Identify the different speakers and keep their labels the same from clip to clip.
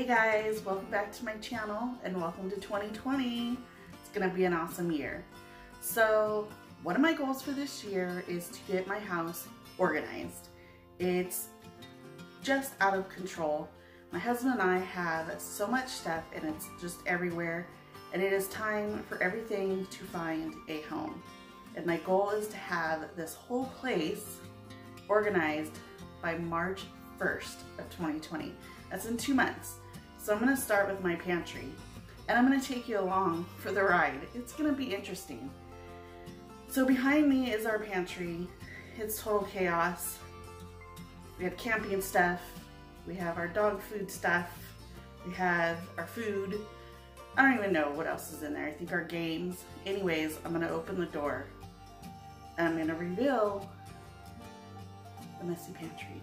Speaker 1: Hey guys, welcome back to my channel and welcome to 2020. It's gonna be an awesome year. So one of my goals for this year is to get my house organized. It's just out of control. My husband and I have so much stuff and it's just everywhere and it is time for everything to find a home. And my goal is to have this whole place organized by March 1st of 2020. That's in two months. So I'm gonna start with my pantry and I'm gonna take you along for the ride. It's gonna be interesting. So behind me is our pantry. It's total chaos. We have camping stuff. We have our dog food stuff. We have our food. I don't even know what else is in there. I think our games. Anyways, I'm gonna open the door and I'm gonna reveal the messy pantry.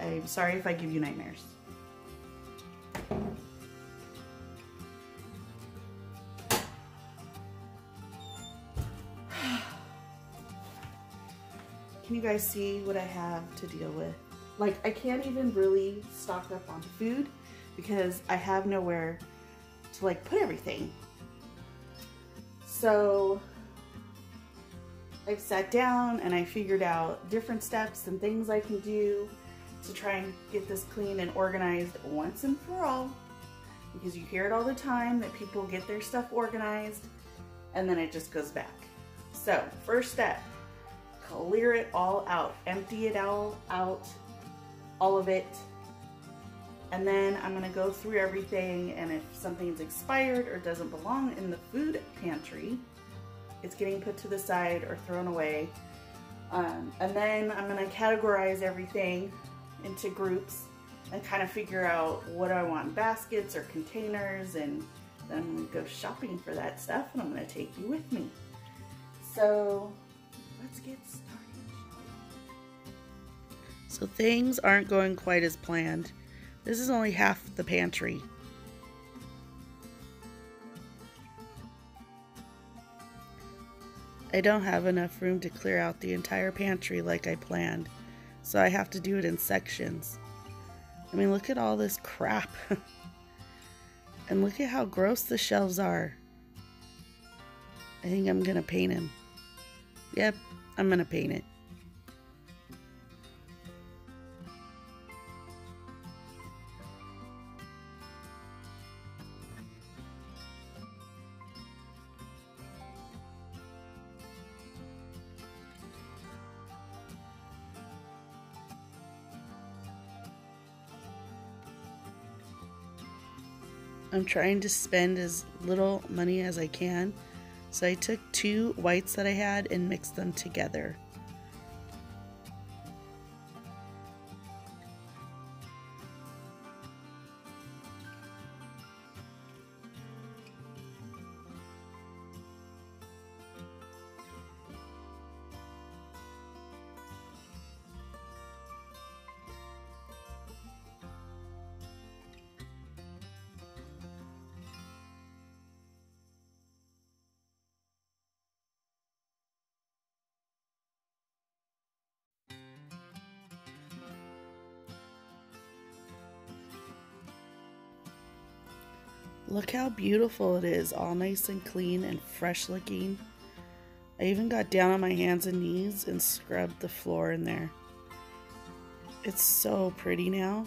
Speaker 1: I'm sorry if I give you nightmares. Can you guys see what I have to deal with? Like, I can't even really stock up on food because I have nowhere to like put everything. So I've sat down and I figured out different steps and things I can do to try and get this clean and organized once and for all because you hear it all the time that people get their stuff organized and then it just goes back. So first step, clear it all out, empty it all out, all of it. And then I'm gonna go through everything and if something's expired or doesn't belong in the food pantry, it's getting put to the side or thrown away. Um, and then I'm gonna categorize everything into groups and kind of figure out what I want baskets or containers and then go shopping for that stuff and I'm gonna take you with me. So let's get started. So things aren't going quite as planned. This is only half the pantry. I don't have enough room to clear out the entire pantry like I planned, so I have to do it in sections. I mean, look at all this crap. and look at how gross the shelves are. I think I'm gonna paint him. Yep, I'm gonna paint it. I'm trying to spend as little money as I can. So I took two whites that I had and mixed them together. Look how beautiful it is, all nice and clean and fresh looking. I even got down on my hands and knees and scrubbed the floor in there. It's so pretty now.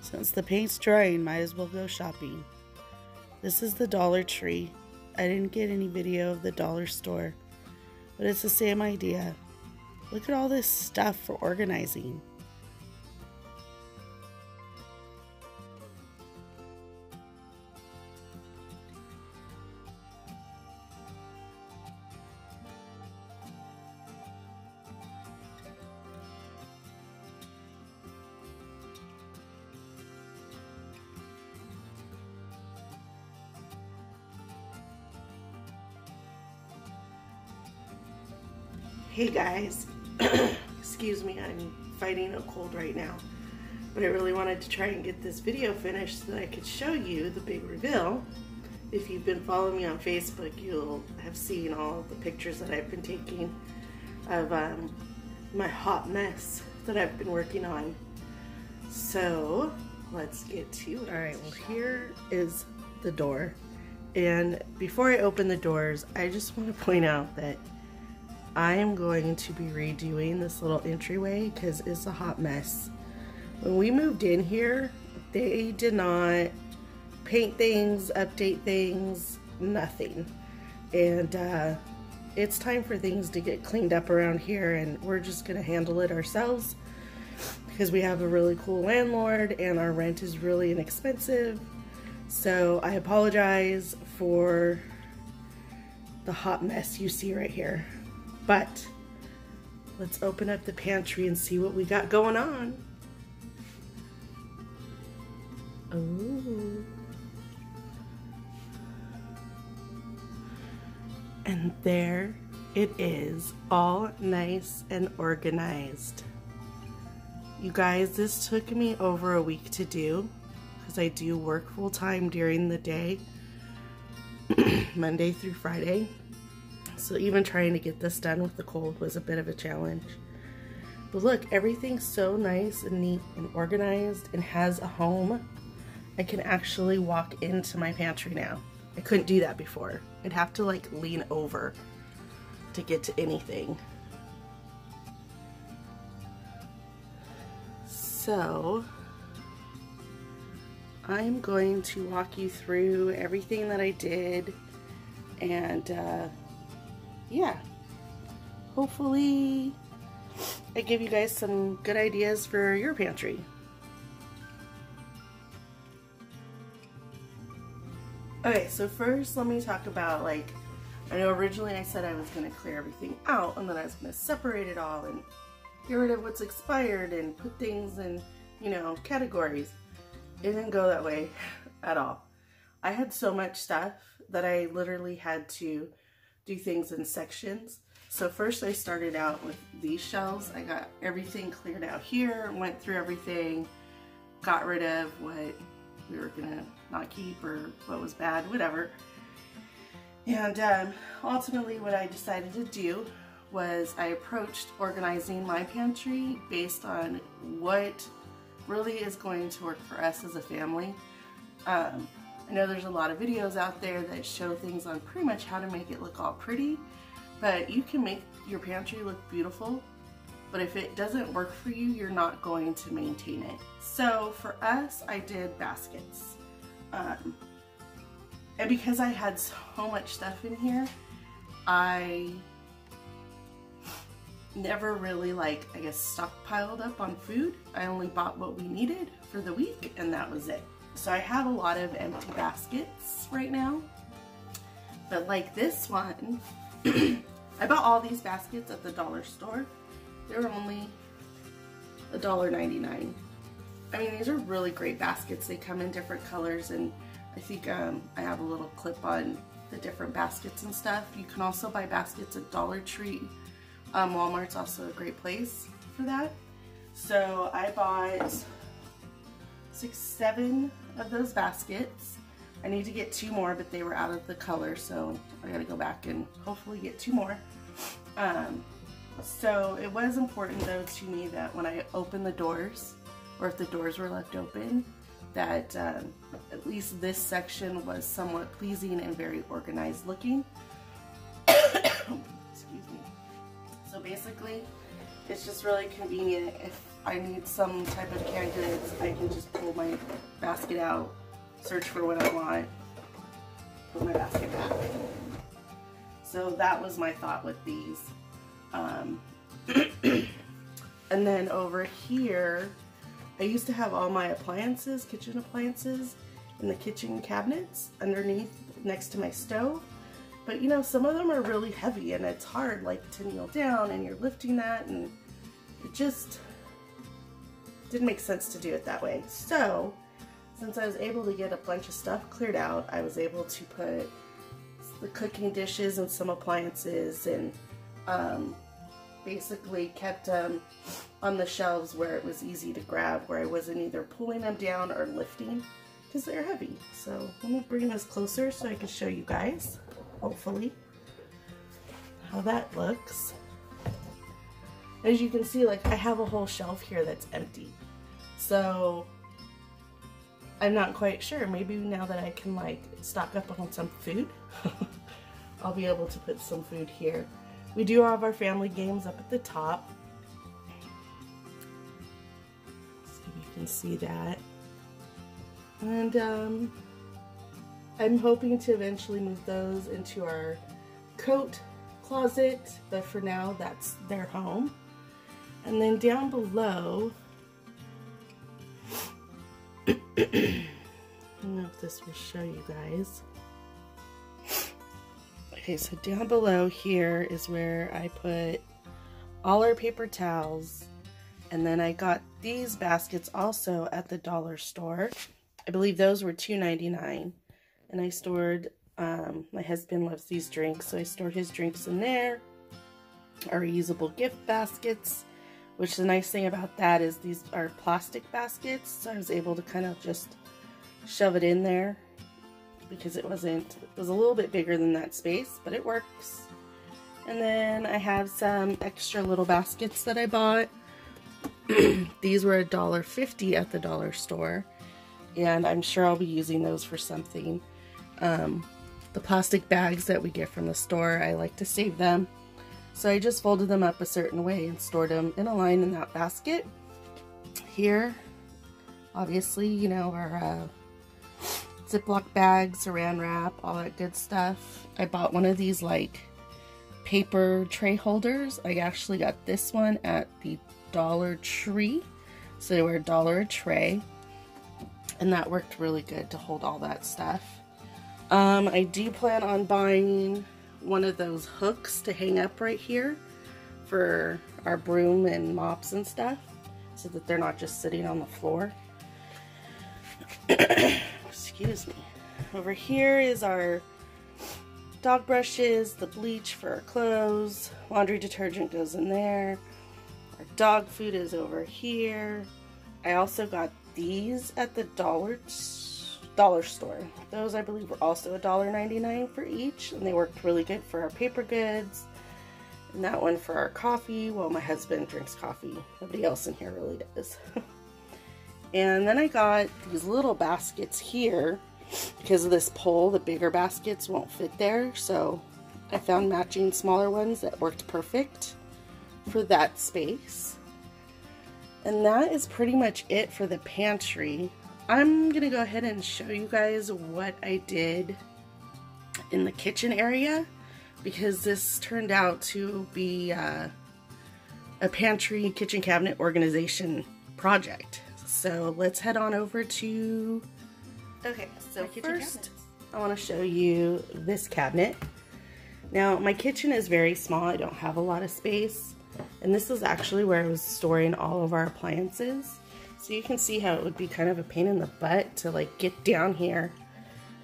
Speaker 1: Since the paint's drying, might as well go shopping. This is the Dollar Tree. I didn't get any video of the dollar store, but it's the same idea. Look at all this stuff for organizing. Hey guys, excuse me, I'm fighting a cold right now. but I really wanted to try and get this video finished so that I could show you the big reveal. If you've been following me on Facebook, you'll have seen all the pictures that I've been taking of um, my hot mess that I've been working on. So let's get to it. All right, well here is the door. And before I open the doors, I just want to point out that I am going to be redoing this little entryway because it's a hot mess. When we moved in here, they did not paint things, update things, nothing. And uh, it's time for things to get cleaned up around here and we're just gonna handle it ourselves because we have a really cool landlord and our rent is really inexpensive. So I apologize for the hot mess you see right here. But let's open up the pantry and see what we got going on. Ooh. And there it is, all nice and organized. You guys, this took me over a week to do because I do work full time during the day, Monday through Friday. So even trying to get this done with the cold was a bit of a challenge. But look, everything's so nice and neat and organized and has a home. I can actually walk into my pantry now. I couldn't do that before. I'd have to like lean over to get to anything. So, I'm going to walk you through everything that I did and uh, yeah, hopefully I give you guys some good ideas for your pantry. Okay, so first let me talk about like, I know originally I said I was going to clear everything out and then I was going to separate it all and get rid of what's expired and put things in, you know, categories. It didn't go that way at all. I had so much stuff that I literally had to do things in sections. So first I started out with these shelves. I got everything cleared out here, went through everything, got rid of what we were gonna not keep or what was bad, whatever. And um, ultimately what I decided to do was I approached organizing my pantry based on what really is going to work for us as a family. Um, I know there's a lot of videos out there that show things on pretty much how to make it look all pretty, but you can make your pantry look beautiful, but if it doesn't work for you, you're not going to maintain it. So for us, I did baskets. Um, and because I had so much stuff in here, I never really like, I guess, stockpiled up on food. I only bought what we needed for the week and that was it. So I have a lot of empty baskets right now. But like this one, I bought all these baskets at the dollar store. They were only $1.99. I mean, these are really great baskets. They come in different colors and I think um, I have a little clip on the different baskets and stuff. You can also buy baskets at Dollar Tree. Um, Walmart's also a great place for that. So I bought six, seven of those baskets. I need to get two more, but they were out of the color, so I gotta go back and hopefully get two more. Um, so it was important though to me that when I open the doors, or if the doors were left open, that um, at least this section was somewhat pleasing and very organized looking. Basically, it's just really convenient if I need some type of canned goods, I can just pull my basket out, search for what I want, put my basket back. So that was my thought with these. Um, and then over here, I used to have all my appliances, kitchen appliances, in the kitchen cabinets underneath next to my stove. But you know, some of them are really heavy and it's hard like to kneel down and you're lifting that and it just didn't make sense to do it that way. So, since I was able to get a bunch of stuff cleared out, I was able to put the cooking dishes and some appliances and um, basically kept them on the shelves where it was easy to grab, where I wasn't either pulling them down or lifting because they're heavy. So let me bring this closer so I can show you guys, hopefully, how that looks. As you can see, like I have a whole shelf here that's empty. So I'm not quite sure. Maybe now that I can like stock up on some food, I'll be able to put some food here. We do have our family games up at the top. See if you can see that. And um, I'm hoping to eventually move those into our coat closet, but for now that's their home. And then down below, I don't know if this will show you guys. Okay, so down below here is where I put all our paper towels. And then I got these baskets also at the dollar store. I believe those were $2.99. And I stored, um, my husband loves these drinks, so I stored his drinks in there. Our reusable gift baskets, which the nice thing about that is these are plastic baskets, so I was able to kind of just shove it in there because it wasn't, it was a little bit bigger than that space, but it works. And then I have some extra little baskets that I bought. These were $1.50 at the dollar store, and I'm sure I'll be using those for something. Um, the plastic bags that we get from the store, I like to save them. So I just folded them up a certain way and stored them in a line in that basket. Here, obviously, you know, our uh, Ziploc bags, saran wrap, all that good stuff. I bought one of these like paper tray holders. I actually got this one at the Dollar Tree. So they were a dollar a tray. And that worked really good to hold all that stuff. Um, I do plan on buying one of those hooks to hang up right here for our broom and mops and stuff so that they're not just sitting on the floor. excuse me. Over here is our dog brushes, the bleach for our clothes, laundry detergent goes in there. Our dog food is over here. I also got these at the dollar dollar store. Those I believe were also $1.99 for each and they worked really good for our paper goods. And that one for our coffee. Well, my husband drinks coffee. Nobody else in here really does. And then I got these little baskets here because of this pole. The bigger baskets won't fit there. So I found matching smaller ones that worked perfect for that space. And that is pretty much it for the pantry. I'm going to go ahead and show you guys what I did in the kitchen area because this turned out to be uh, a pantry kitchen cabinet organization project. So let's head on over to, okay, so first I want to show you this cabinet. Now my kitchen is very small, I don't have a lot of space. And this is actually where I was storing all of our appliances. So you can see how it would be kind of a pain in the butt to like get down here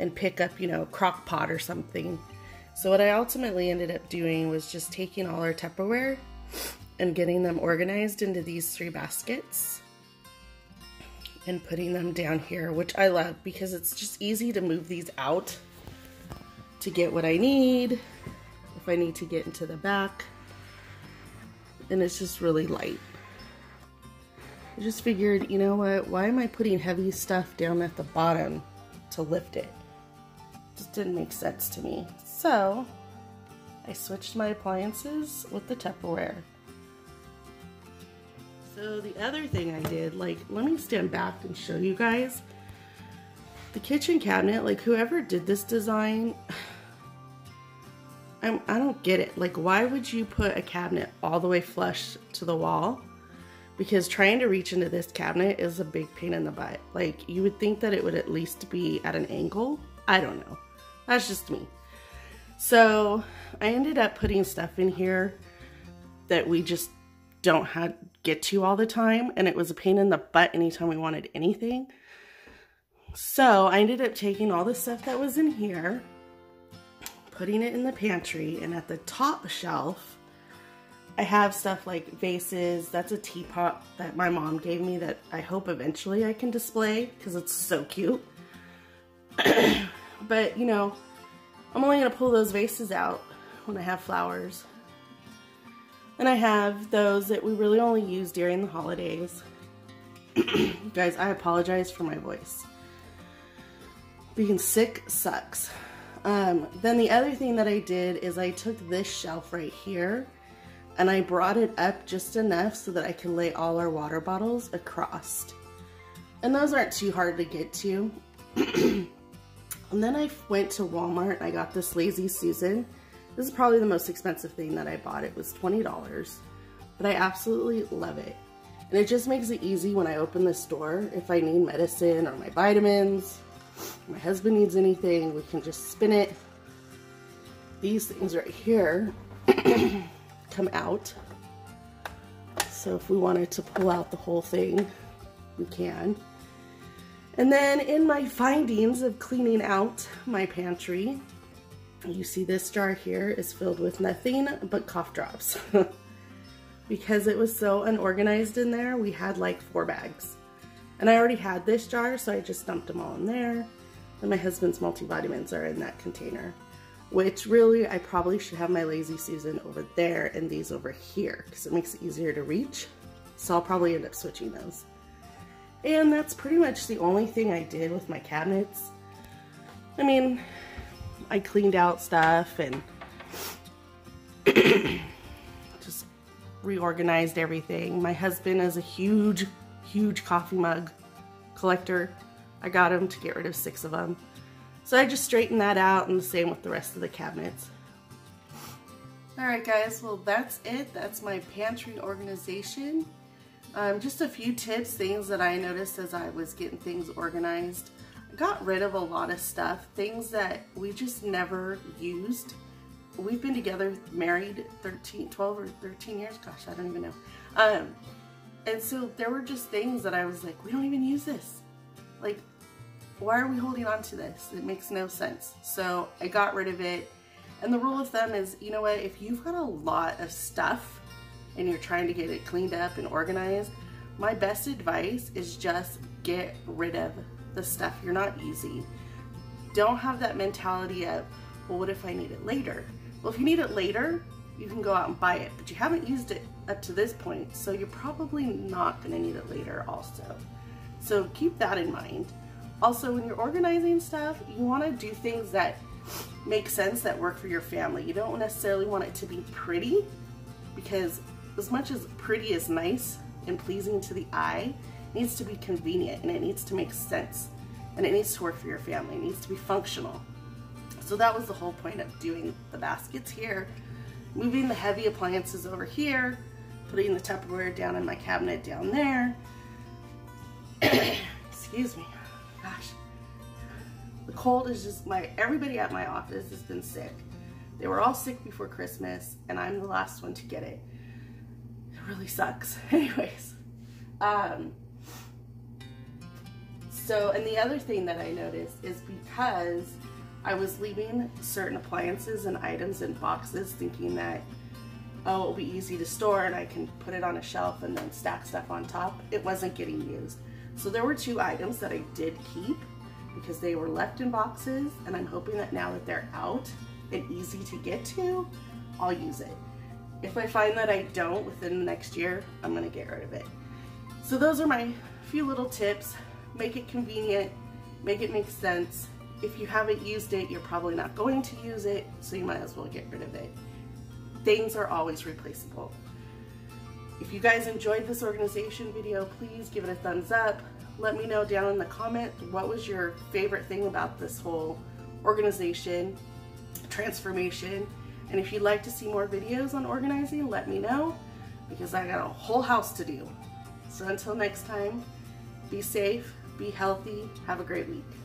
Speaker 1: and pick up, you know, crock pot or something. So what I ultimately ended up doing was just taking all our Tupperware and getting them organized into these three baskets and putting them down here, which I love because it's just easy to move these out to get what I need, if I need to get into the back, and it's just really light. I just figured, you know what, why am I putting heavy stuff down at the bottom to lift it? it just didn't make sense to me. So, I switched my appliances with the Tupperware. So the other thing I did, like, let me stand back and show you guys. The kitchen cabinet, like whoever did this design, I'm, I don't get it. Like, why would you put a cabinet all the way flush to the wall? Because trying to reach into this cabinet is a big pain in the butt. Like, you would think that it would at least be at an angle. I don't know. That's just me. So, I ended up putting stuff in here that we just don't have get to all the time and it was a pain in the butt anytime we wanted anything. So I ended up taking all the stuff that was in here, putting it in the pantry and at the top shelf, I have stuff like vases. That's a teapot that my mom gave me that I hope eventually I can display because it's so cute. but, you know, I'm only going to pull those vases out when I have flowers. And I have those that we really only use during the holidays. guys, I apologize for my voice. Being sick sucks. Um, then the other thing that I did is I took this shelf right here and I brought it up just enough so that I can lay all our water bottles across. And those aren't too hard to get to. and then I went to Walmart and I got this Lazy Susan. This is probably the most expensive thing that I bought. It was $20, but I absolutely love it. And it just makes it easy when I open the store. If I need medicine or my vitamins, my husband needs anything, we can just spin it. These things right here come out. So if we wanted to pull out the whole thing, we can. And then in my findings of cleaning out my pantry, you see this jar here is filled with nothing but cough drops. because it was so unorganized in there, we had like four bags. And I already had this jar, so I just dumped them all in there. And my husband's multivitamins are in that container which really I probably should have my Lazy Susan over there and these over here because it makes it easier to reach. So I'll probably end up switching those. And that's pretty much the only thing I did with my cabinets. I mean, I cleaned out stuff and just reorganized everything. My husband is a huge, huge coffee mug collector. I got him to get rid of six of them. So I just straightened that out and the same with the rest of the cabinets. Alright guys, well that's it. That's my pantry organization. Um, just a few tips, things that I noticed as I was getting things organized. I got rid of a lot of stuff, things that we just never used. We've been together, married 13, 12 or 13 years, gosh, I don't even know. Um, and so there were just things that I was like, we don't even use this. Like, why are we holding on to this? It makes no sense. So I got rid of it. And the rule of thumb is, you know what, if you've got a lot of stuff and you're trying to get it cleaned up and organized, my best advice is just get rid of the stuff you're not using. Don't have that mentality of, well, what if I need it later? Well, if you need it later, you can go out and buy it, but you haven't used it up to this point, so you're probably not gonna need it later also. So keep that in mind. Also, when you're organizing stuff, you want to do things that make sense that work for your family. You don't necessarily want it to be pretty because as much as pretty is nice and pleasing to the eye, it needs to be convenient and it needs to make sense and it needs to work for your family. It needs to be functional. So that was the whole point of doing the baskets here, moving the heavy appliances over here, putting the Tupperware down in my cabinet down there. Excuse me gosh, the cold is just my, everybody at my office has been sick. They were all sick before Christmas and I'm the last one to get it. It really sucks. Anyways, um, so, and the other thing that I noticed is because I was leaving certain appliances and items in boxes thinking that, oh, it'll be easy to store and I can put it on a shelf and then stack stuff on top. It wasn't getting used. So there were two items that I did keep because they were left in boxes and I'm hoping that now that they're out and easy to get to, I'll use it. If I find that I don't within the next year, I'm gonna get rid of it. So those are my few little tips. Make it convenient, make it make sense. If you haven't used it, you're probably not going to use it, so you might as well get rid of it. Things are always replaceable. If you guys enjoyed this organization video, please give it a thumbs up. Let me know down in the comment what was your favorite thing about this whole organization, transformation. And if you'd like to see more videos on organizing, let me know because I got a whole house to do. So until next time, be safe, be healthy, have a great week.